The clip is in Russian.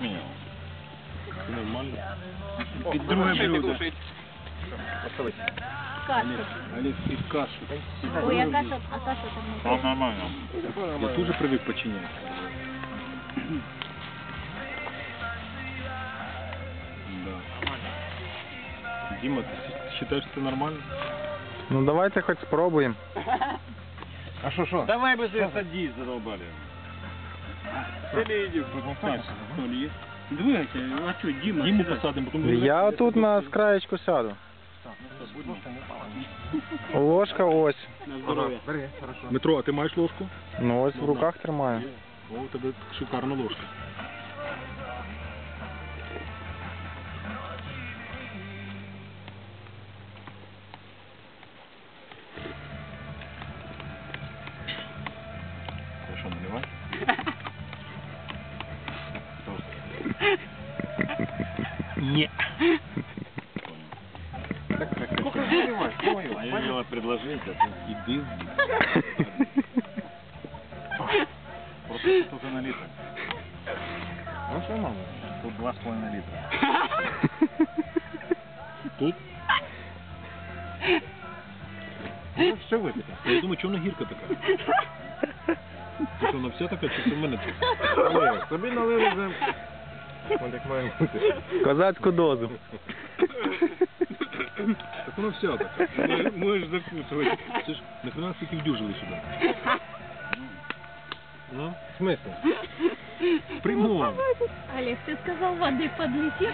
ячменем. Нормально. Під друге блюдо. Кашу. Олег, ты кашу. Ой, а каша, а каша там не нормально. Я тоже привык подчинять. Да. Дима, ты считаешь, что это нормально? Ну давайте хоч спробуємо. А что, что? Давай быстрее садись, задолбали. Есть? Двигайся, а что, Дима? Диму посадим, потом... Я тут на краєчку сяду. Ложка ось. На здоровье. Метро, а ти маєш ложку? Ну ось в руках тримаю. О, у тебе шикарна ложка. Хорошо, наливай. Не. А я хотела предложить, а ты... Иди. Просто только на литр. Ну что, мама? Тут два с половиной литра. Тут. Ну, все выпито. Я думаю, чого вона гірка така? Що вона вся така, чи це в мене тут? Олег, тобі налили вже... От як має бути. Козацьку дозу. Так вона вся така. Мо- Можеш закусувати. Це ж нахрена стільки вдюжили сюди? Ну, В смысле? прямо. Олег, ты сказал воды подожди.